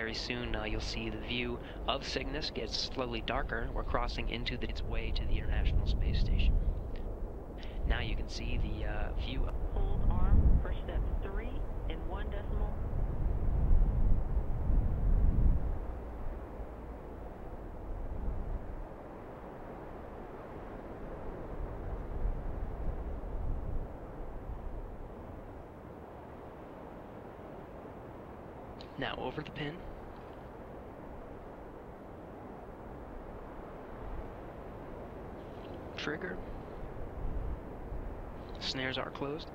very soon uh, you'll see the view of Cygnus gets slowly darker. We're crossing into the, its way to the International Space Station. Now you can see the uh, view. Now over the pin. Trigger. Snares are closed.